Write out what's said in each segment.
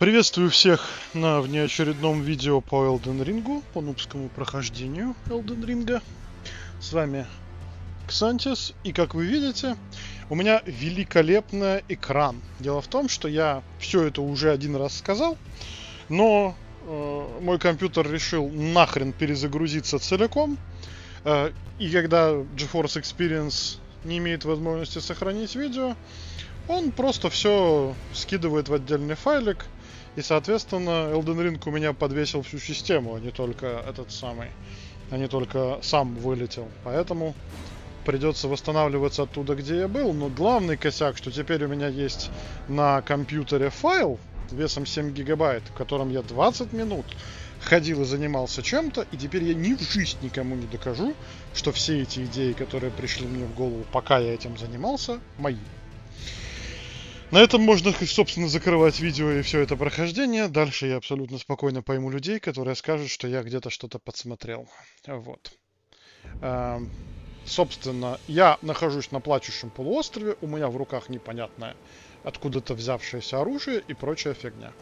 Приветствую всех на внеочередном видео по Elden Ring, по нубскому прохождению Elden Ring. С вами Ксантис, и как вы видите, у меня великолепный экран. Дело в том, что я все это уже один раз сказал, но э, мой компьютер решил нахрен перезагрузиться целиком, э, и когда GeForce Experience не имеет возможности сохранить видео, он просто все скидывает в отдельный файлик, и, соответственно, Elden Ring у меня подвесил всю систему, а не только этот самый, а не только сам вылетел. Поэтому придется восстанавливаться оттуда, где я был. Но главный косяк, что теперь у меня есть на компьютере файл весом 7 гигабайт, в котором я 20 минут ходил и занимался чем-то, и теперь я ни в жизнь никому не докажу, что все эти идеи, которые пришли мне в голову, пока я этим занимался, мои. На этом можно, собственно, закрывать видео и все это прохождение. Дальше я абсолютно спокойно пойму людей, которые скажут, что я где-то что-то подсмотрел. Вот. Эм, собственно, я нахожусь на плачущем полуострове, у меня в руках непонятное откуда-то взявшееся оружие и прочая фигня.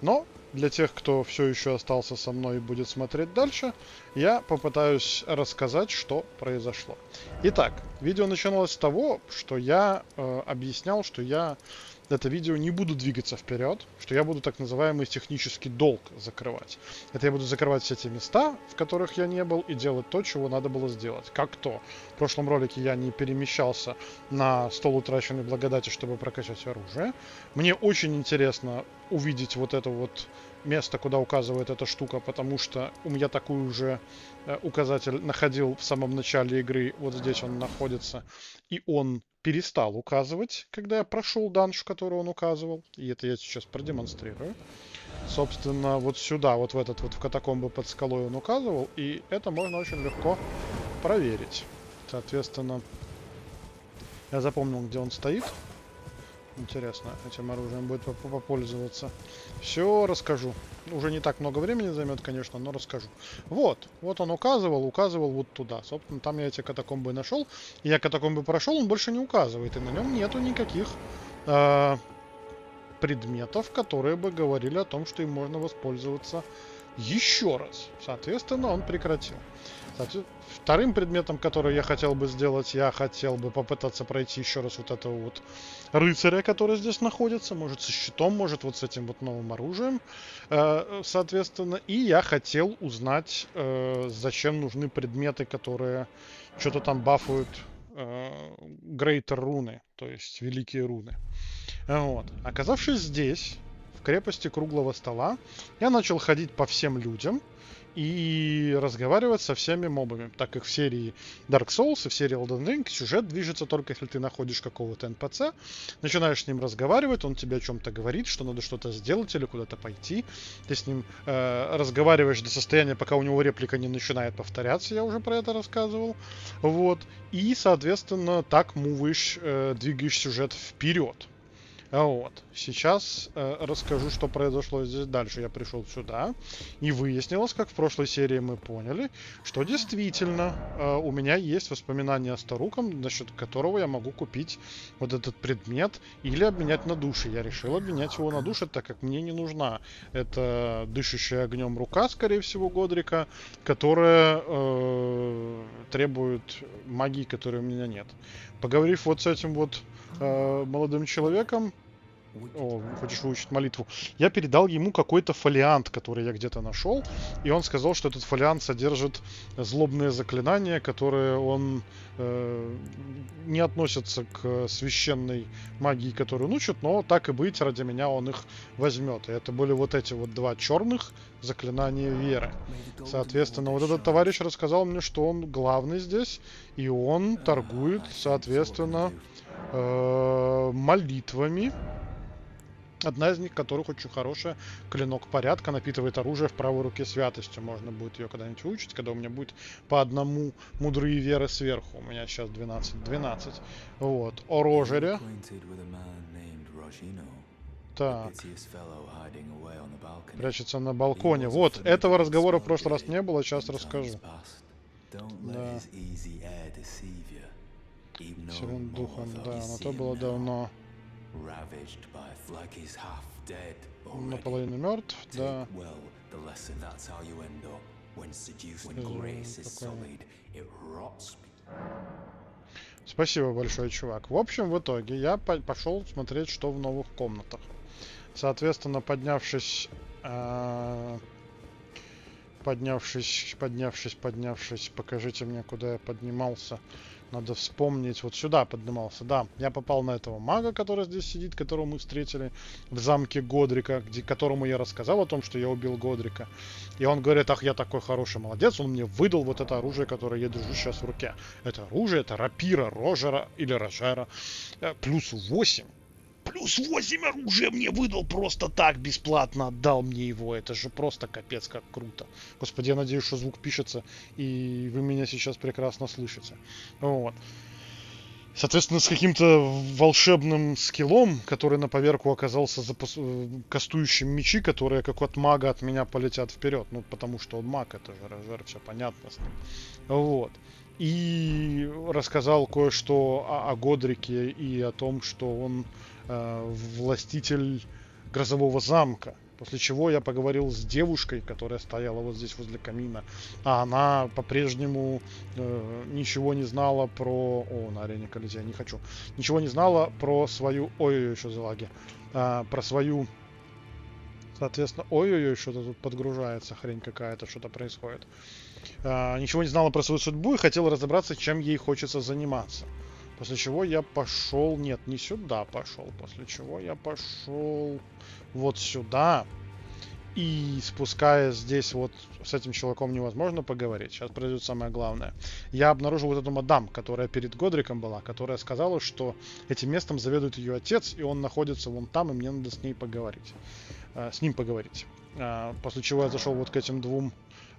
Но для тех, кто все еще остался со мной и будет смотреть дальше, я попытаюсь рассказать, что произошло. Итак, видео начиналось с того, что я э, объяснял, что я это видео не буду двигаться вперед, что я буду так называемый технический долг закрывать. Это я буду закрывать все те места, в которых я не был, и делать то, чего надо было сделать. Как то. В прошлом ролике я не перемещался на стол утраченной благодати, чтобы прокачать оружие. Мне очень интересно увидеть вот это вот место, куда указывает эта штука, потому что у меня такой уже э, указатель находил в самом начале игры, вот здесь он находится, и он перестал указывать, когда я прошел данж, который он указывал, и это я сейчас продемонстрирую. Собственно, вот сюда, вот в этот вот в катакомбы под скалой он указывал, и это можно очень легко проверить. Соответственно, я запомнил, где он стоит. Интересно, этим оружием будет попользоваться. Все расскажу. Уже не так много времени займет, конечно, но расскажу. Вот, вот он указывал, указывал вот туда. Собственно, там я эти катакомбы нашел. Я катакомбы прошел, он больше не указывает. И на нем нету никаких э, предметов, которые бы говорили о том, что им можно воспользоваться еще раз. Соответственно, он прекратил. Вторым предметом, который я хотел бы сделать, я хотел бы попытаться пройти еще раз вот этого вот рыцаря, который здесь находится. Может со щитом, может вот с этим вот новым оружием. Э, соответственно, и я хотел узнать, э, зачем нужны предметы, которые что-то там бафуют Грейтер руны, то есть великие руны. Вот. Оказавшись здесь, в крепости круглого стола, я начал ходить по всем людям и разговаривать со всеми мобами, так как в серии Dark Souls и в серии Elden Ring сюжет движется только если ты находишь какого-то NPC, начинаешь с ним разговаривать, он тебе о чем-то говорит, что надо что-то сделать или куда-то пойти, ты с ним э, разговариваешь до состояния, пока у него реплика не начинает повторяться, я уже про это рассказывал, вот, и, соответственно, так мувишь, э, двигаешь сюжет вперед. Вот. Сейчас э, расскажу, что произошло здесь дальше. Я пришел сюда, и выяснилось, как в прошлой серии мы поняли, что действительно э, у меня есть воспоминания о старуком, насчет которого я могу купить вот этот предмет или обменять на души. Я решил обменять его на души, так как мне не нужна эта дышащая огнем рука, скорее всего, Годрика, которая э, требует магии, которой у меня нет. Поговорив вот с этим вот э, молодым человеком, о, хочешь выучить молитву, я передал ему какой-то фолиант, который я где-то нашел, и он сказал, что этот фолиант содержит злобные заклинания, которые он э, не относятся к священной магии, которую он учит, но так и быть, ради меня он их возьмет. И это были вот эти вот два черных заклинания веры. Соответственно, вот этот товарищ рассказал мне, что он главный здесь, и он торгует, соответственно, э, молитвами Одна из них, которых очень хорошая, клинок порядка, напитывает оружие в правой руке святостью. Можно будет ее когда-нибудь выучить, когда у меня будет по одному мудрые веры сверху. У меня сейчас 12. 12. Вот. О Рожере. Так. Прячется на балконе. Вот, этого разговора в прошлый раз не было, сейчас расскажу. Да. Духом, да, но то было давно. Dead Наполовину мертв, да. Спасибо большое, чувак. В общем, в итоге я по- пошел смотреть, что в новых комнатах. Соответственно, поднявшись, а, поднявшись, поднявшись, поднявшись, покажите мне, куда я поднимался. Надо вспомнить. Вот сюда поднимался. Да, я попал на этого мага, который здесь сидит, которого мы встретили в замке Годрика, где, которому я рассказал о том, что я убил Годрика. И он говорит, ах, я такой хороший молодец, он мне выдал вот это оружие, которое я держу сейчас в руке. Это оружие, это рапира Рожера или Рожера. Э, Плюс 8. Плюс 8 оружия мне выдал просто так, бесплатно отдал мне его. Это же просто капец как круто. Господи, я надеюсь, что звук пишется, и вы меня сейчас прекрасно слышите. Вот. Соответственно, с каким-то волшебным скиллом, который на поверку оказался запас... э, кастующим мечи, которые как от мага от меня полетят вперед. Ну, потому что он маг, это же Рожер, все понятно с ним. Вот. И рассказал кое-что о, о Годрике и о том, что он э, властитель грозового замка. После чего я поговорил с девушкой, которая стояла вот здесь возле камина, а она по-прежнему э, ничего не знала про... О, на арене Колизея, не хочу. Ничего не знала про свою... Ой-ой-ой, что за лаги. А, про свою... Соответственно, ой-ой-ой, что-то тут подгружается, хрень какая-то, что-то происходит. А, ничего не знала про свою судьбу и хотела разобраться, чем ей хочется заниматься. После чего я пошел... Нет, не сюда пошел. После чего я пошел вот сюда. И спускаясь здесь вот с этим чуваком невозможно поговорить. Сейчас произойдет самое главное. Я обнаружил вот эту мадам, которая перед Годриком была, которая сказала, что этим местом заведует ее отец, и он находится вон там, и мне надо с ней поговорить. Э, С ним поговорить. Э, После чего я зашел вот к этим двум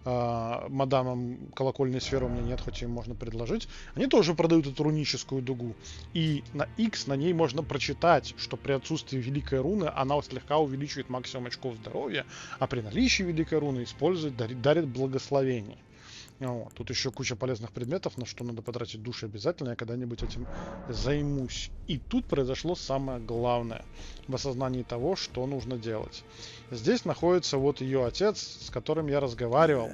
а, мадамам колокольной сферы у меня нет, хоть им можно предложить. Они тоже продают эту руническую дугу. И на X на ней можно прочитать, что при отсутствии великой руны она слегка увеличивает максимум очков здоровья, а при наличии великой руны использует, дарит, дарит благословение. Вот. Тут еще куча полезных предметов, на что надо потратить души обязательно, я когда-нибудь этим займусь. И тут произошло самое главное в осознании того, что нужно делать. Здесь находится вот ее отец, с которым я разговаривал,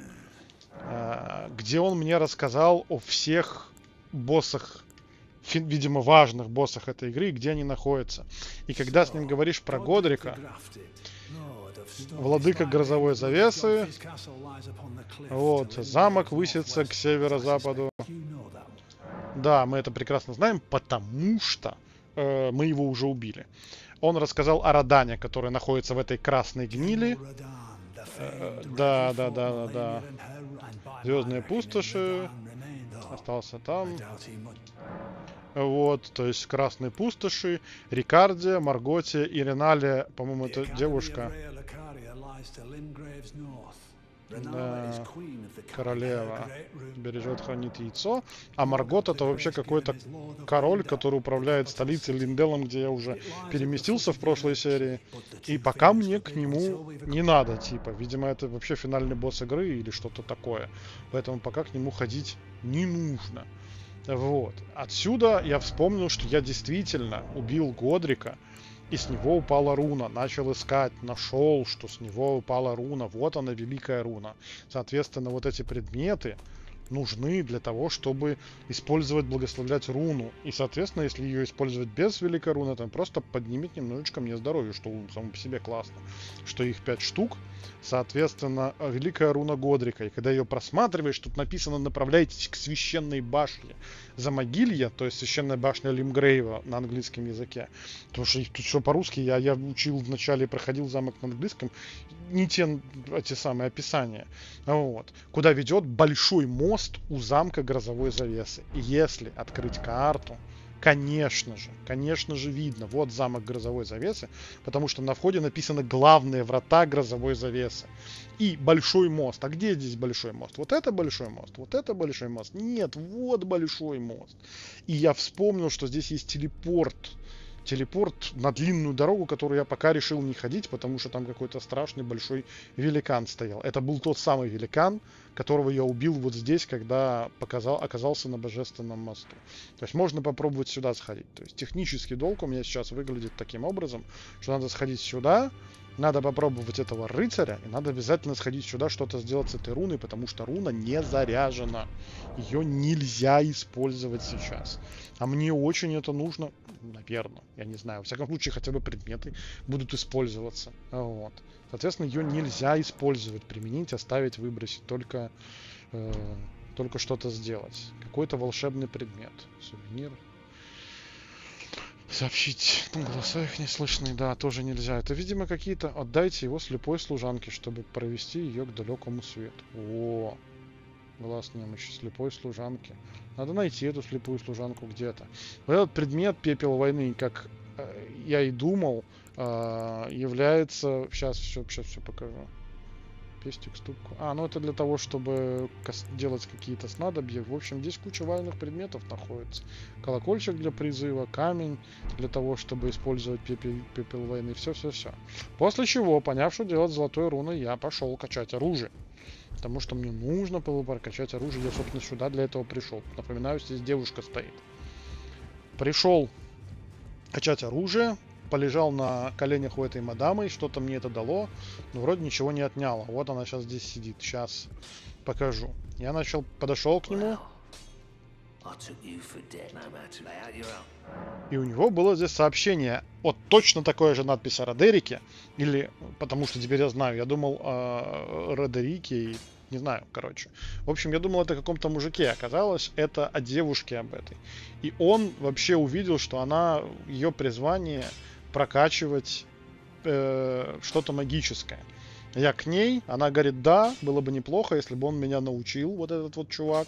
э, где он мне рассказал о всех боссах, видимо, важных боссах этой игры, где они находятся. И когда с ним говоришь про Годрика, владыка грозовой завесы, вот, замок высится к северо-западу. Да, мы это прекрасно знаем, потому что э, мы его уже убили. Он рассказал о Радане, который находится в этой красной гнили. Э, да, да, да, да, да. Звездные пустоши. Остался там. Вот, то есть красные пустоши, Рикардия, Марготия и Реналия, по-моему, это девушка. Да, королева бережет, хранит яйцо. А Маргот это вообще какой-то король, который управляет столицей Линделом, где я уже переместился в прошлой серии. И пока мне к нему не надо, типа. Видимо, это вообще финальный босс игры или что-то такое. Поэтому пока к нему ходить не нужно. Вот. Отсюда я вспомнил, что я действительно убил Годрика, и с него упала руна. Начал искать, нашел, что с него упала руна. Вот она, великая руна. Соответственно, вот эти предметы нужны для того, чтобы использовать, благословлять руну. И, соответственно, если ее использовать без великой руны, то просто поднимет немножечко мне здоровье, что само по себе классно. Что их 5 штук. Соответственно, великая руна Годрика. И когда ее просматриваешь, тут написано «Направляйтесь к священной башне». За могилья, то есть священная башня Лимгрейва на английском языке. Потому что тут все по-русски. Я, я учил вначале, проходил замок на английском. Не те эти самые описания. Вот. Куда ведет большой мост у замка грозовой завесы. И если открыть карту, Конечно же, конечно же видно. Вот замок грозовой завесы, потому что на входе написано главные врата грозовой завесы. И большой мост. А где здесь большой мост? Вот это большой мост, вот это большой мост. Нет, вот большой мост. И я вспомнил, что здесь есть телепорт. телепорт на длинную дорогу, которую я пока решил не ходить, потому что там какой-то страшный большой великан стоял. Это был тот самый великан, которого я убил вот здесь, когда показал, оказался на Божественном мосту. То есть можно попробовать сюда сходить. То есть технический долг у меня сейчас выглядит таким образом, что надо сходить сюда, надо попробовать этого рыцаря, и надо обязательно сходить сюда, что-то сделать с этой руной, потому что руна не заряжена. Ее нельзя использовать сейчас. А мне очень это нужно, наверное, я не знаю. Во всяком случае, хотя бы предметы будут использоваться. Вот. Соответственно, ее нельзя использовать, применить, оставить, выбросить, только, э, только что-то сделать. Какой-то волшебный предмет. Сувенир, Сообщить. Ну, голоса их не слышны, да, тоже нельзя. Это, видимо, какие-то... Отдайте его слепой служанке, чтобы провести ее к далекому свету. О, глаз немощи, слепой служанки. Надо найти эту слепую служанку где-то. Вот этот предмет пепел войны, как э, я и думал, э, является... Сейчас все, сейчас все покажу. Пестик, ступку. А, ну это для того, чтобы делать какие-то снадобья. В общем, здесь куча важных предметов находится. Колокольчик для призыва, камень для того, чтобы использовать пепел, пепел войны. Все-все-все. После чего, поняв, что делать золотой руной, я пошел качать оружие. Потому что мне нужно было прокачать оружие. Я, собственно, сюда для этого пришел. Напоминаю, здесь девушка стоит. Пришел качать оружие полежал на коленях у этой мадамы, что-то мне это дало, но вроде ничего не отняло. Вот она сейчас здесь сидит, сейчас покажу. Я начал, подошел к нему. И у него было здесь сообщение. Вот точно такое же надпись о Родерике. Или, потому что теперь я знаю, я думал о Родерике и не знаю, короче. В общем, я думал, это о каком-то мужике. Оказалось, это о девушке об этой. И он вообще увидел, что она, ее призвание прокачивать э, что-то магическое. Я к ней, она говорит, да, было бы неплохо, если бы он меня научил, вот этот вот чувак.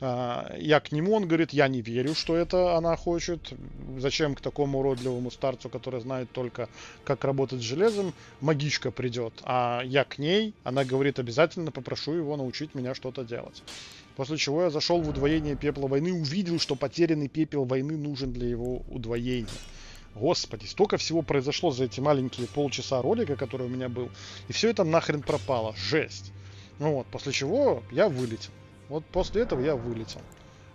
А, я к нему, он говорит, я не верю, что это она хочет. Зачем к такому уродливому старцу, который знает только, как работать с железом, магичка придет. А я к ней, она говорит, обязательно попрошу его научить меня что-то делать. После чего я зашел в удвоение пепла войны, увидел, что потерянный пепел войны нужен для его удвоения. Господи, столько всего произошло за эти маленькие полчаса ролика, который у меня был. И все это нахрен пропало. Жесть. Ну вот, после чего я вылетел. Вот после этого я вылетел.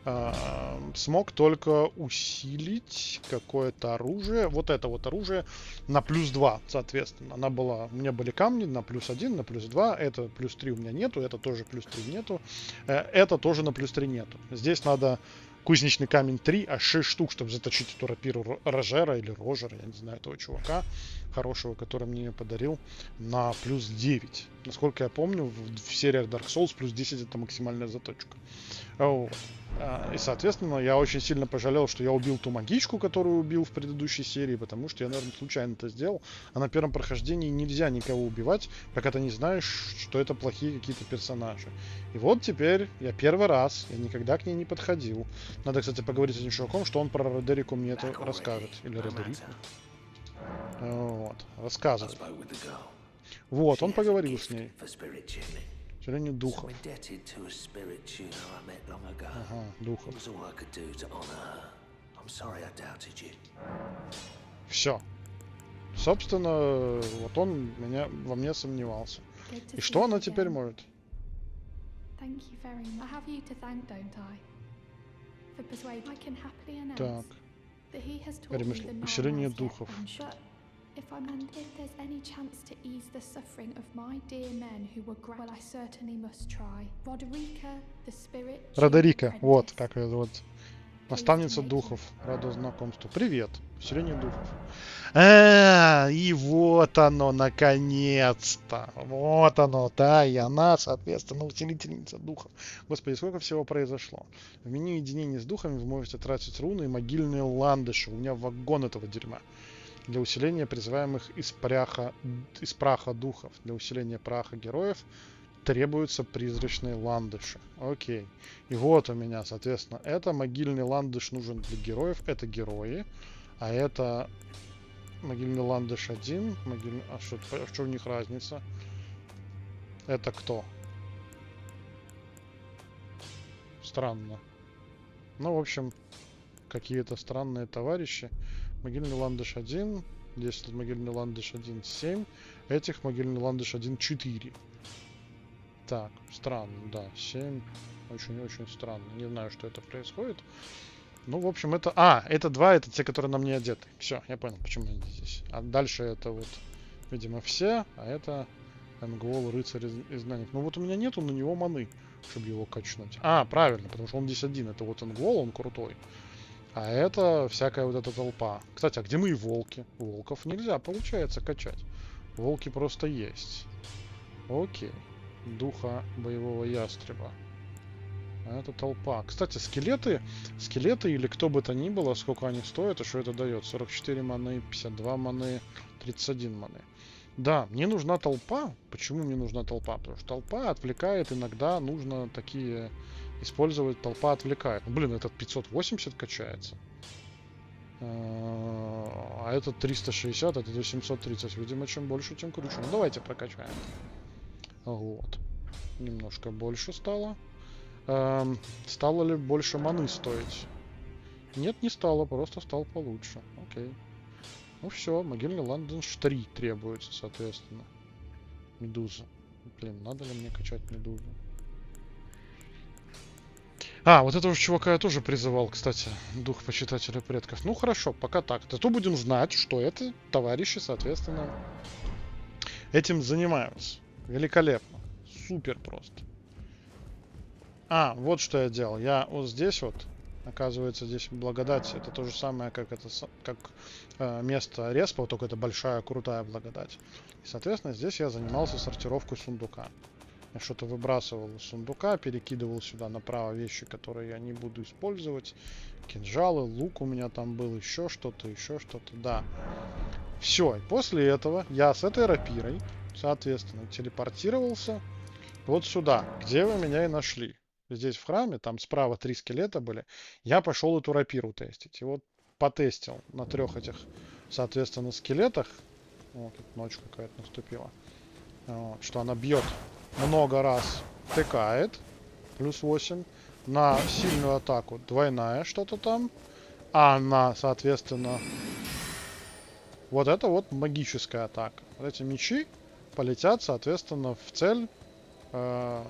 А, смог только усилить какое-то оружие. Вот это вот оружие на плюс 2, соответственно. Она была, у меня были камни на плюс 1, на плюс 2. Это плюс 3 у меня нету, это тоже плюс 3 нету. Э, это тоже на плюс 3 нету. Здесь надо кузнечный камень 3, а 6 штук, чтобы заточить эту рапиру Рожера или Рожера, я не знаю, этого чувака хорошего, который мне подарил, на плюс 9. Насколько я помню, в, в сериях Dark Souls плюс 10 это максимальная заточка. Вот. А, и, соответственно, я очень сильно пожалел, что я убил ту магичку, которую убил в предыдущей серии, потому что я, наверное, случайно это сделал. А на первом прохождении нельзя никого убивать, пока ты не знаешь, что это плохие какие-то персонажи. И вот теперь я первый раз, я никогда к ней не подходил. Надо, кстати, поговорить с этим чуваком, что он про Родерику мне это расскажет. Или Родерику. Вот, рассказывает. Вот, он поговорил с ней. К духов. Ага, духов. Все. Собственно, вот он меня, во мне сомневался. И что она теперь может? Так. Усиление духов. If I'm and if there's any chance to ease the suffering of my dear men who were well, I certainly must try. Roderica, the spirit. Родерика, вот как ее зовут. Наставница духов. Рада знакомству. Привет. Усиление духов. А, и вот оно, наконец-то. Вот оно, да, и она, соответственно, усилительница духов. Господи, сколько всего произошло. В меню единения с духами вы можете тратить руны и могильные ландыши. У меня вагон этого дерьма для усиления призываемых из, пряха, из праха духов. Для усиления праха героев требуются призрачные ландыши. Окей. И вот у меня, соответственно, это могильный ландыш нужен для героев. Это герои. А это могильный ландыш один. Могильный... А что, а что у них разница? Это кто? Странно. Ну, в общем, какие-то странные товарищи. Могильный ландыш 1. 10 могильный ландыш 1, 7. Этих могильный ландыш 1, 4. Так, странно, да, 7. Очень-очень странно. Не знаю, что это происходит. Ну, в общем, это... А, это два, это те, которые на мне одеты. Все, я понял, почему они здесь. А дальше это вот, видимо, все, а это Энгол, рыцарь, изгнанник. Ну вот у меня нету на него маны, чтобы его качнуть. А, правильно, потому что он здесь один. Это вот Энгол, он крутой. А это всякая вот эта толпа. Кстати, а где мои волки? Волков нельзя, получается, качать. Волки просто есть. Окей. Духа боевого ястреба. А это толпа. Кстати, скелеты, скелеты или кто бы то ни было, сколько они стоят и что это дает? 44 маны, 52 маны, 31 маны. Да, мне нужна толпа. Почему мне нужна толпа? Потому что толпа отвлекает, иногда нужно такие использовать, толпа отвлекает. Ну, блин, этот 580 качается. А, а этот 360, это 830. Видимо, чем больше, тем круче. Ну, давайте прокачаем. Вот. Немножко больше стало. Эм, стало ли больше маны стоить? Нет, не стало, просто стал получше. Окей. Ну все, могильный Лондон 3 требуется, соответственно. Медуза. Блин, надо ли мне качать медузу? А, вот этого чувака я тоже призывал, кстати, дух почитателя предков. Ну хорошо, пока так. Зато будем знать, что это товарищи, соответственно, этим занимаются. Великолепно. Супер просто. А, вот что я делал. Я вот здесь вот, оказывается, здесь благодать, это то же самое, как это как э, место респа, только это большая, крутая благодать. И, соответственно, здесь я занимался сортировкой сундука. Я что-то выбрасывал из сундука, перекидывал сюда направо вещи, которые я не буду использовать. Кинжалы, лук у меня там был, еще что-то, еще что-то, да. Все, и после этого я с этой рапирой, соответственно, телепортировался вот сюда, где вы меня и нашли здесь в храме, там справа три скелета были, я пошел эту рапиру тестить. И вот потестил на трех этих, соответственно, скелетах. Вот, тут ночь какая-то наступила. Вот, что она бьет много раз, тыкает, плюс 8. На сильную атаку двойная что-то там. А на, соответственно, вот это вот магическая атака. Вот эти мечи полетят, соответственно, в цель э,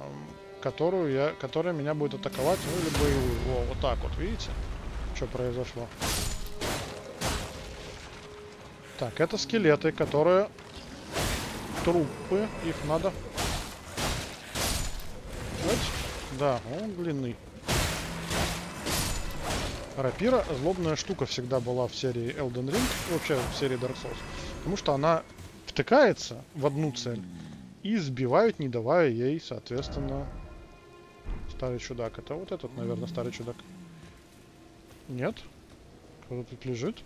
которую я, которая меня будет атаковать, ну или боевую. Во, вот так вот, видите? Что произошло? Так, это скелеты, которые... Трупы, их надо... Вот. Да, он длинный. Рапира злобная штука всегда была в серии Elden Ring, вообще в серии Dark Souls. Потому что она втыкается в одну цель и сбивают, не давая ей, соответственно, Старый чудак. Это вот этот, наверное, старый чудак. Нет? Кто-то тут лежит?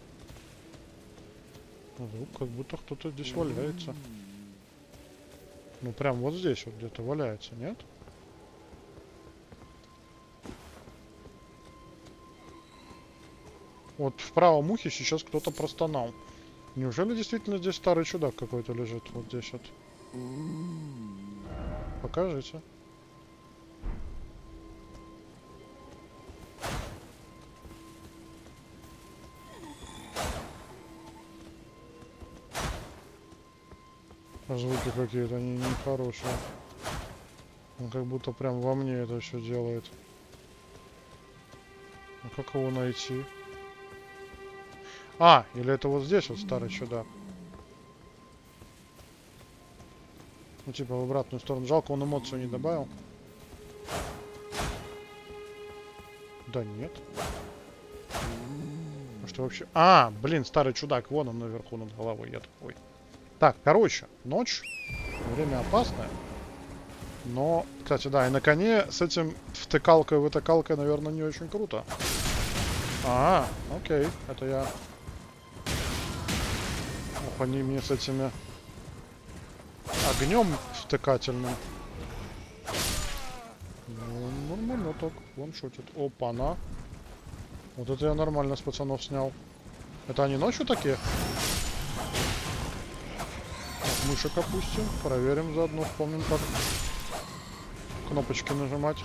Ну, как будто кто-то здесь валяется. Ну, прям вот здесь вот где-то валяется, нет? Вот в правом ухе сейчас кто-то простонал. Неужели действительно здесь старый чудак какой-то лежит? Вот здесь вот. Покажите. Звуки какие-то они нехорошие. Он как будто прям во мне это все делает. А как его найти? А, или это вот здесь вот старый чудак. Ну типа в обратную сторону. Жалко, он эмоцию не добавил. Да нет. Что вообще? А, блин, старый чудак. Вон он наверху над головой. Я такой. Так, короче, ночь. Время опасное. Но, кстати, да, и на коне с этим втыкалкой-вытыкалкой, наверное, не очень круто. А, окей, это я... Ох, они мне с этими огнем втыкательным. Ну, нормально так, он шутит. Опа-на. Вот это я нормально с пацанов снял. Это они ночью такие? Мышек опустим. Проверим заодно, вспомним как кнопочки нажимать.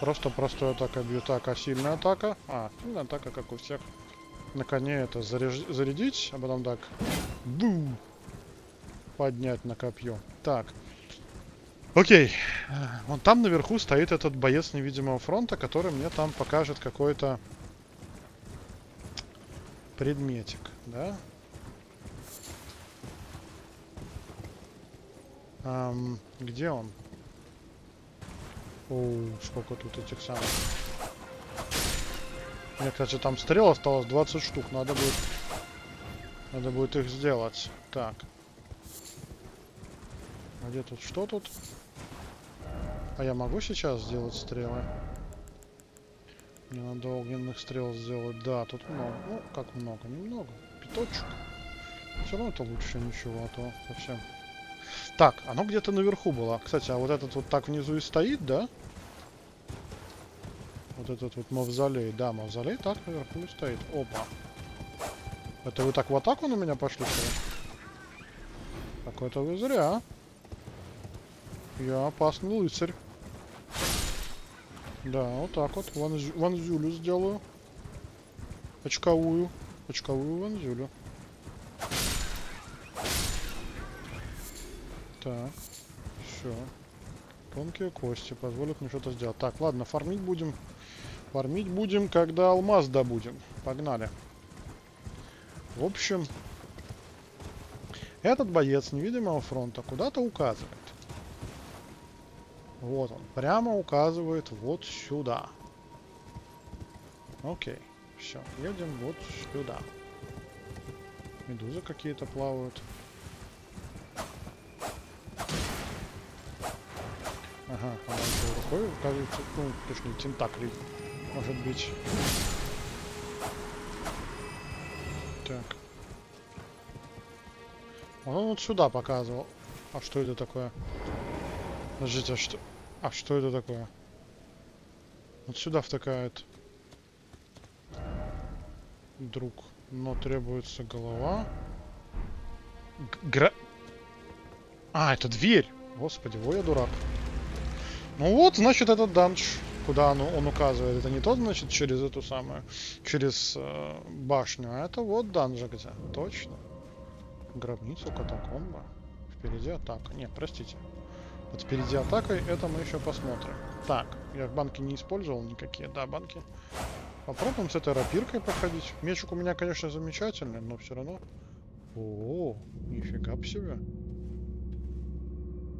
Просто простая атака бьет. Так, а сильная атака? А, сильная атака, как у всех. На коне это заряж... зарядить, а потом так. Бу! Поднять на копье. Так. Окей. Вон там наверху стоит этот боец невидимого фронта, который мне там покажет какой-то предметик, да? Ам, где он? Оу, сколько тут этих самых. Мне, кстати, там стрел осталось 20 штук. Надо будет... Надо будет их сделать. Так. А где тут? Что тут? А я могу сейчас сделать стрелы? Мне надо огненных стрел сделать. Да, тут много. Ну, как много? Немного. Пяточек. Все равно это лучше ничего, а то совсем. Так, оно где-то наверху было. Кстати, а вот этот вот так внизу и стоит, да? Вот этот вот мавзолей. Да, мавзолей так наверху и стоит. Опа. Это вы так в атаку на меня пошли, что ли? Так это вы зря. Я опасный рыцарь. Да, вот так вот. Ванзю, ванзюлю сделаю. Очковую. Очковую ванзюлю. Так. Все. Тонкие кости позволят мне что-то сделать. Так, ладно, фармить будем. Фармить будем, когда алмаз добудем. Погнали. В общем, этот боец невидимого фронта куда-то указывает. Вот он. Прямо указывает вот сюда. Окей. Все. Едем вот сюда. Медузы какие-то плавают. Ага, она рукой, кажется, ну, точнее, тентакли, может быть. Так. Он вот сюда показывал. А что это такое? Подождите, а что... А что это такое? Вот сюда втыкает. Друг. Но требуется голова. Гра... А, это дверь! Господи, ой, я дурак. Ну вот, значит, это данж. Куда он, он указывает. Это не тот, значит, через эту самую... Через э, башню. А это вот данжа где. Точно. Гробницу, катакомба. Впереди атака. Нет, простите. Вот впереди атакой, это мы еще посмотрим. Так, я банки не использовал никакие. Да, банки. Попробуем с этой рапиркой походить. Мечик у меня, конечно, замечательный, но все равно... О, нифига по себе.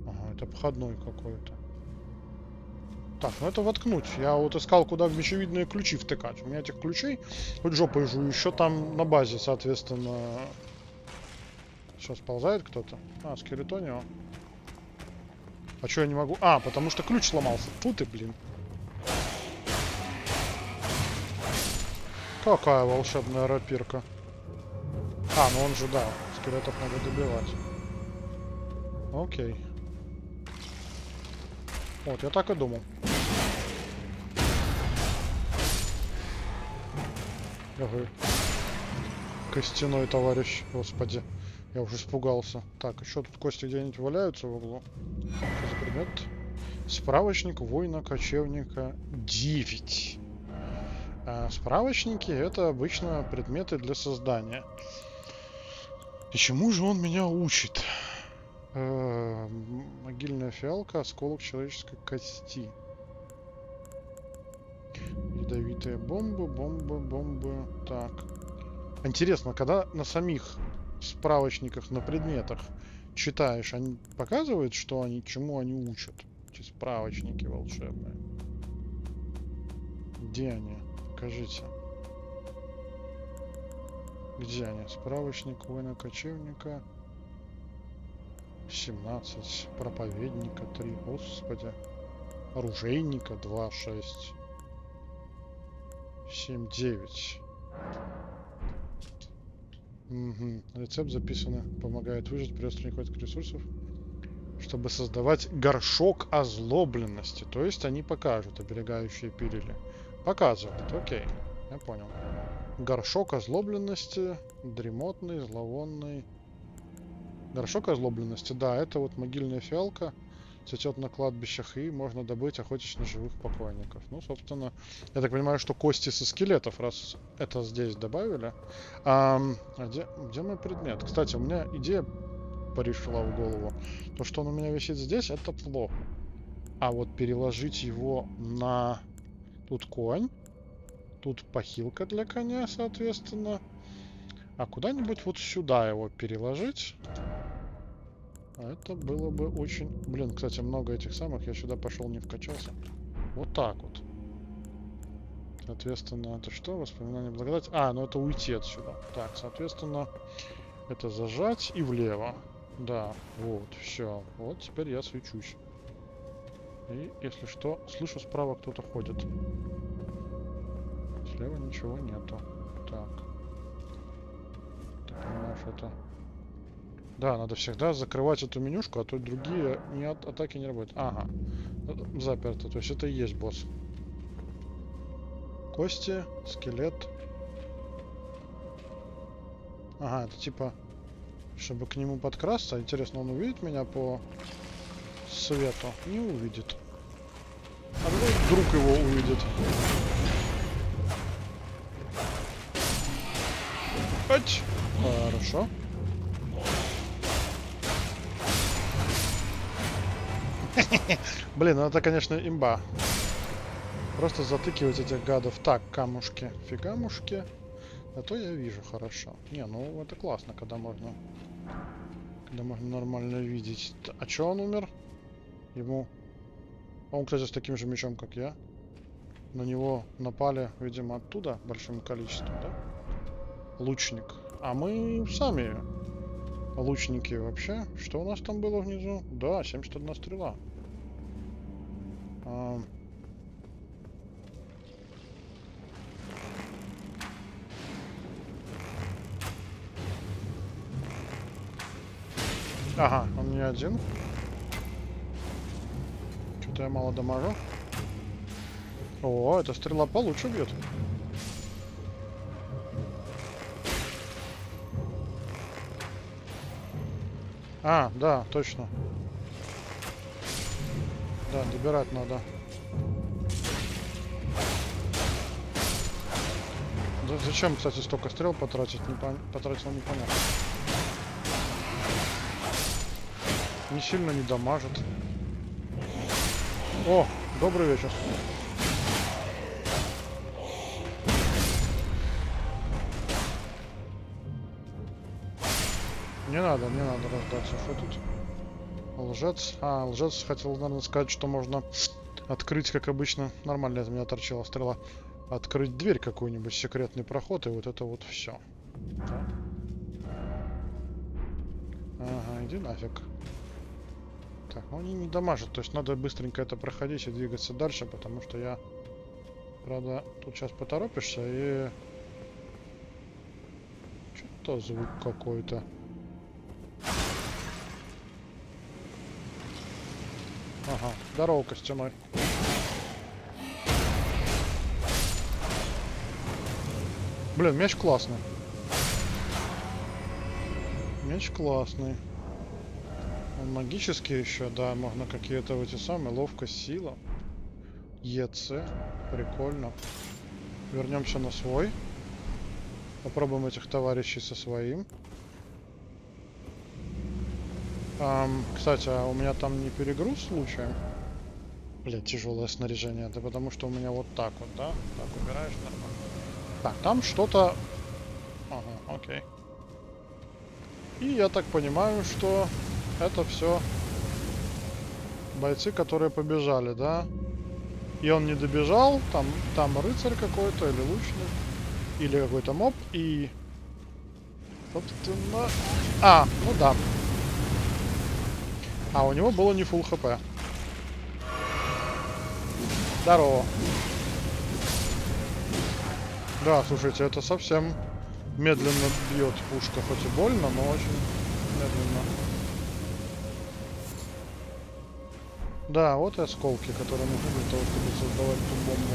Ага, это обходной какой-то. Так, ну это воткнуть. Я вот искал, куда в мечевидные ключи втыкать. У меня этих ключей хоть жопой жую. Еще там на базе, соответственно... Сейчас ползает кто-то. А, скелетонио. А что я не могу? А, потому что ключ сломался. Тут ты, блин. Какая волшебная рапирка. А, ну он же, да, скелетов надо добивать. Окей. Вот, я так и думал. Ага. Костяной товарищ, господи. Я уже испугался. Так, еще тут кости где-нибудь валяются в углу. Предмет? Справочник воина-кочевника 9. А справочники это обычно предметы для создания. И чему же он меня учит? -э могильная фиалка, осколок человеческой кости. Ядовитые бомбы, бомбы, бомбы. Так. Интересно, когда на самих справочниках на предметах читаешь, они показывают, что они, чему они учат? Эти справочники волшебные. Где они? Покажите. Где они? Справочник воина-кочевника. 17. Проповедника 3. Господи. Оружейника 2, 6. 7, 9. Угу. Рецепт записано. Помогает выжить при нехватке ресурсов. Чтобы создавать горшок озлобленности. То есть они покажут оберегающие пилили. Показывают, окей. Я понял. Горшок озлобленности. Дремотный, зловонный. Горшок озлобленности, да, это вот могильная фиалка. Цветет на кладбищах, и можно добыть охотясь на живых покойников. Ну, собственно, я так понимаю, что кости со скелетов, раз это здесь добавили. А, а где, где мой предмет? Кстати, у меня идея пришла в голову. То, что он у меня висит здесь, это плохо. А вот переложить его на... Тут конь. Тут похилка для коня, соответственно. А куда-нибудь вот сюда его переложить. А это было бы очень... Блин, кстати, много этих самых. Я сюда пошел, не вкачался. Вот так вот. Соответственно, это что? Воспоминание благодать. А, ну это уйти отсюда. Так, соответственно, это зажать и влево. Да, вот, все. Вот теперь я свечусь. И, если что, слышу справа кто-то ходит. Слева ничего нету. Так. Ты понимаешь, это... Да, надо всегда закрывать эту менюшку, а то другие не от атаки не работают. Ага. Заперто. То есть это и есть босс. Кости, скелет. Ага, это типа чтобы к нему подкрасться. Интересно, он увидит меня по свету? Не увидит. А вдруг друг его увидит? Ать! Хорошо. Блин, ну это, конечно, имба. Просто затыкивать этих гадов. Так, камушки. Фигамушки. А то я вижу хорошо. Не, ну это классно, когда можно когда можно нормально видеть. А чё он умер? Ему... Он, кстати, с таким же мечом, как я. На него напали, видимо, оттуда большим количеством, да? Лучник. А мы сами лучники вообще. Что у нас там было внизу? Да, 71 стрела. Ага, он не один. Что-то я мало дамажу. О, эта стрела получше бьет. А, да, точно. Да, добирать надо. Зачем, кстати, столько стрел потратить? Не пон... Потратил непонятно. Не сильно не дамажит. О, добрый вечер. Не надо, не надо рождаться. Что тут? Лжец. А, лжец хотел, наверное, сказать, что можно открыть, как обычно. Нормально это меня торчала стрела. Открыть дверь какой-нибудь, секретный проход, и вот это вот все. Ага, иди нафиг. Так, ну они не дамажат, то есть надо быстренько это проходить и двигаться дальше, потому что я, правда, тут сейчас поторопишься и... Что-то звук какой-то. Здорово, костяной. Блин, меч классный. Меч классный. Он магический еще, да, можно какие-то эти самые, ловкость, сила. ЕЦ, прикольно. Вернемся на свой. Попробуем этих товарищей со своим. Эм, кстати, а у меня там не перегруз случаем? Блин, тяжелое снаряжение. Это потому что у меня вот так вот, да? Так, убираешь нормально. Так, там что-то... Ага, окей. И я так понимаю, что это все бойцы, которые побежали, да? И он не добежал, там, там рыцарь какой-то, или лучник, или какой-то моб, и... Собственно... А, ну да. А, у него было не full хп. Здорово. Да, слушайте, это совсем медленно бьет пушка, хоть и больно, но очень медленно. Да, вот и осколки, которые нужны для того, чтобы создавать ту бомбу.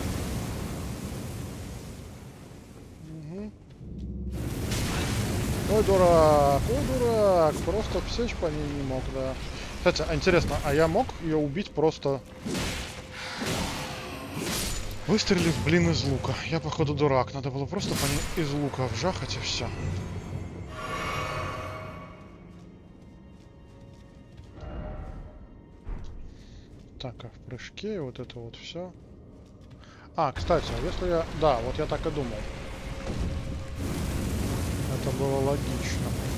Ой, дурак, ой, дурак, просто всечь по ней не мог, да. Кстати, а интересно, а я мог ее убить просто... Выстрелив, блин, из лука. Я, походу, дурак. Надо было просто по ней из лука вжахать и все. Так, а в прыжке вот это вот все. А, кстати, а если я... Да, вот я так и думал. Это было логично.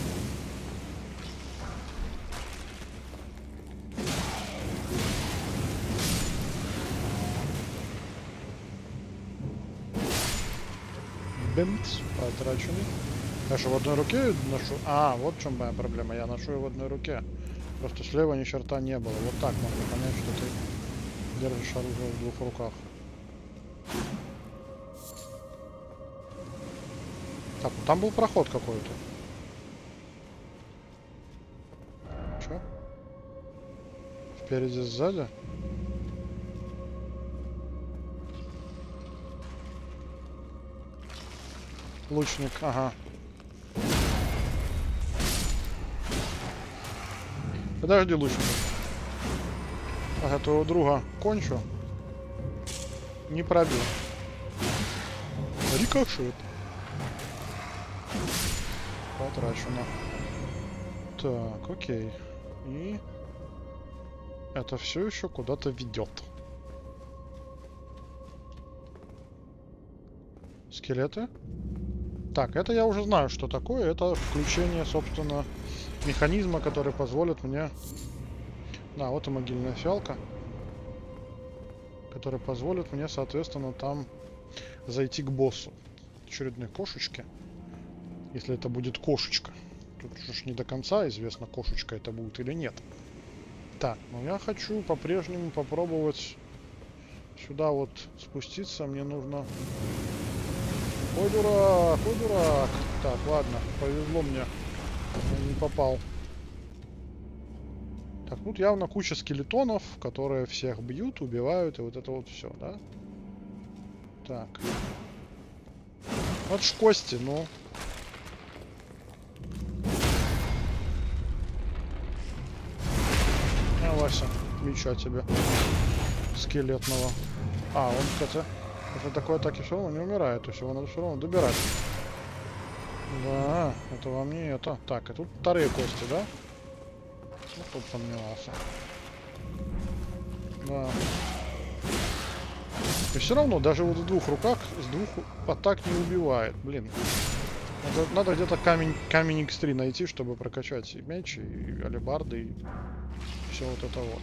Бимц, потраченный. Я что, в одной руке ношу? А, вот в чем моя проблема. Я ношу ее в одной руке. Просто слева ни черта не было. Вот так можно понять, что ты держишь оружие в двух руках. Так, ну там был проход какой-то. Чё? Спереди, сзади? Лучник, ага. Подожди, лучник. Ага, твоего друга кончу. Не пробил. Рикошет. Потрачено. Так, окей. И это все еще куда-то ведет. Скелеты? Так, это я уже знаю, что такое. Это включение, собственно, механизма, который позволит мне... Да, вот и могильная фиалка. Который позволит мне, соответственно, там зайти к боссу. Очередной кошечке. Если это будет кошечка. Тут уж не до конца известно, кошечка это будет или нет. Так, ну я хочу по-прежнему попробовать сюда вот спуститься. Мне нужно Ой, дурак, ой, дурак. Так, ладно, повезло мне. Он не попал. Так, тут явно куча скелетонов, которые всех бьют, убивают, и вот это вот все, да? Так. Вот ж кости, ну. А, Вася, меча тебе. Скелетного. А, он, кстати, После такой атаки все равно не умирает, то есть его надо все равно добирать. Да, это вам не это. Так, и тут вторые кости, да? Ну, тут сомневался. Да. И все равно, даже вот в двух руках, с двух атак не убивает. Блин. Надо, надо где-то камень, камень X3 найти, чтобы прокачать и меч, и алебарды, и все вот это вот.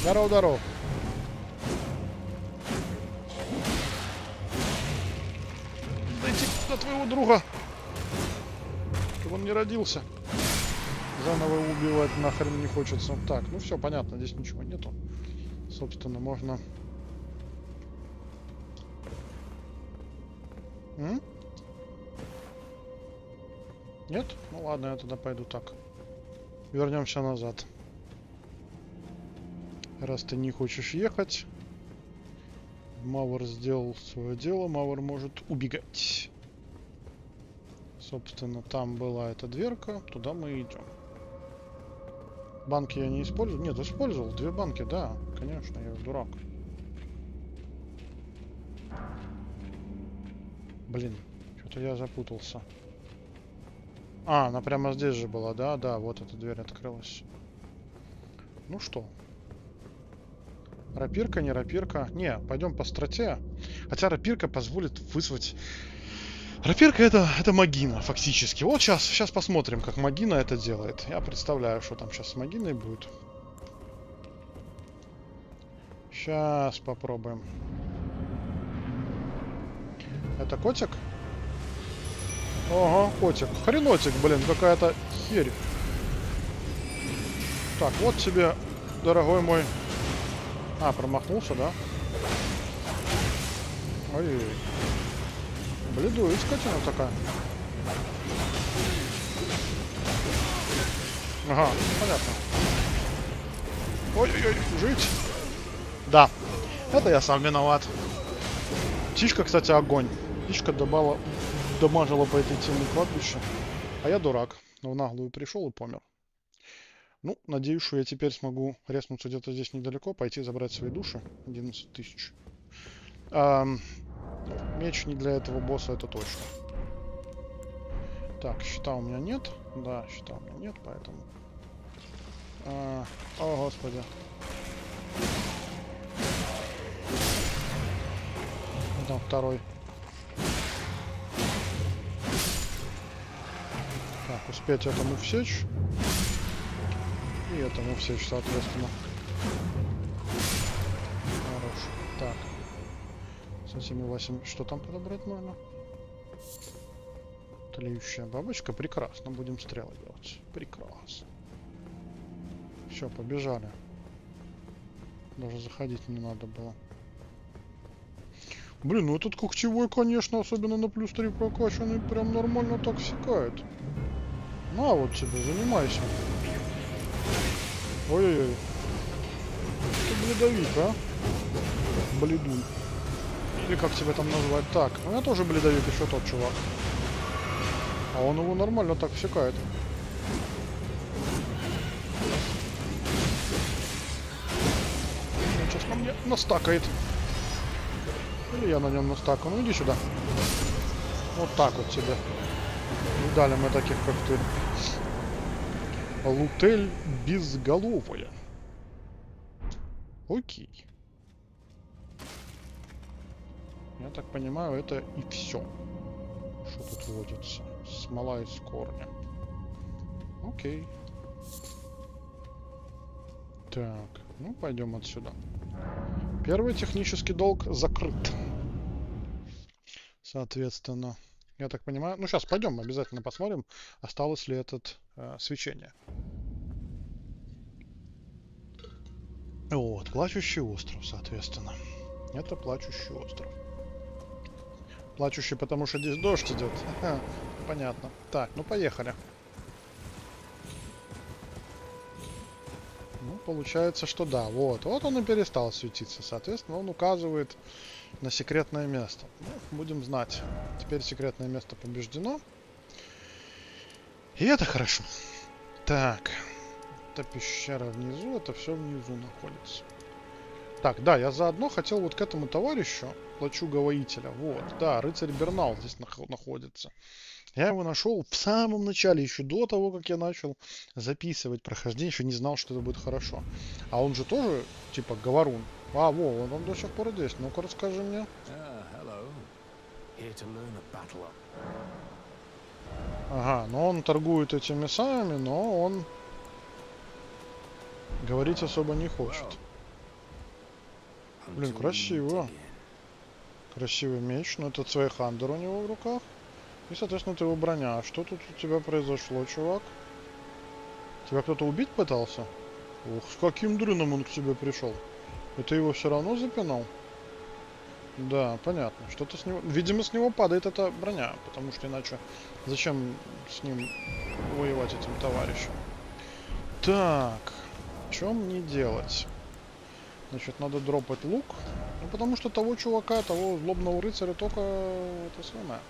Здорово, здорово. Дайте до твоего друга. Чтобы он не родился. Заново убивать нахрен не хочется. Так, ну все, понятно, здесь ничего нету. Собственно, можно... М? Нет? Ну ладно, я тогда пойду так. Вернемся назад. Раз ты не хочешь ехать, Мавр сделал свое дело, Мавр может убегать. Собственно, там была эта дверка, туда мы идем. Банки я не использую. Нет, использовал. Две банки, да. Конечно, я дурак. Блин, что-то я запутался. А, она прямо здесь же была, да? Да, вот эта дверь открылась. Ну что, Рапирка, не рапирка. Не, пойдем по страте. Хотя рапирка позволит вызвать... Рапирка это, это Магина, фактически. Вот сейчас, сейчас посмотрим, как Магина это делает. Я представляю, что там сейчас с Магиной будет. Сейчас попробуем. Это котик? Ага, котик. Хренотик, блин, какая-то херь. Так, вот тебе, дорогой мой а, промахнулся, да? Ой-ой-ой. Бледу, и скотина такая. Ага, понятно. Ой-ой-ой, жить. Да, это я сам виноват. Птичка, кстати, огонь. Птичка добала, дамажила по этой теме кладбища. А я дурак. В наглую пришел и помер. Ну, надеюсь, что я теперь смогу резнуться где-то здесь недалеко, пойти забрать свои души. 11 тысяч. А, меч не для этого босса, это точно. Так, щита у меня нет. Да, щита у меня нет, поэтому... А, о, господи. Там второй. Так, успеть этому всечь. И этому всечь, соответственно. Хорош. Так. С этими 8... Что там подобрать можно? Тлеющая бабочка. Прекрасно. Будем стрелы делать. Прекрасно. Все, побежали. Даже заходить не надо было. Блин, ну этот когтевой, конечно, особенно на плюс 3 прокачанный, прям нормально так секает. На вот тебе, занимайся. Ой-ой-ой. Бледовик, а? Бледун. Или как тебя там назвать? Так, у меня тоже бледовик еще тот чувак. А он его нормально так всекает. Сейчас на мне настакает. Или я на нем настакаю. Ну иди сюда. Вот так вот тебе. Не дали мы таких, как ты. Лутель безголовая. Окей. Я так понимаю, это и все, что тут водится. Смола из корня. Окей. Так, ну пойдем отсюда. Первый технический долг закрыт. Соответственно, я так понимаю... Ну, сейчас пойдем, обязательно посмотрим, осталось ли этот э, свечение. Вот, плачущий остров, соответственно. Это плачущий остров. Плачущий, потому что здесь дождь идет. Понятно. Так, ну поехали. Ну, получается, что да. Вот. Вот он и перестал светиться. Соответственно, он указывает на секретное место. Ну, будем знать. Теперь секретное место побеждено. И это хорошо. Так. Это пещера внизу. Это все внизу находится. Так, да, я заодно хотел вот к этому товарищу, Лачуга Воителя, вот, да, рыцарь Бернал здесь находится. Я его нашел в самом начале, еще до того, как я начал записывать прохождение, еще не знал, что это будет хорошо. А он же тоже, типа, говорун. А, во, он, он до сих пор здесь. Ну-ка, расскажи мне. Ага, но он торгует этими самыми, но он говорить особо не хочет. Блин, красиво. Красивый меч, но это Цвейхандер у него в руках. И, соответственно, это его броня. А что тут у тебя произошло, чувак? Тебя кто-то убить пытался? Ух, с каким дрыном он к тебе пришел? Ты его все равно запинал? Да, понятно. Что-то с него... Видимо, с него падает эта броня, потому что иначе зачем с ним воевать этим товарищем? Так, чем мне делать? Значит, надо дропать лук. Ну, потому что того чувака, того злобного рыцаря только это самое.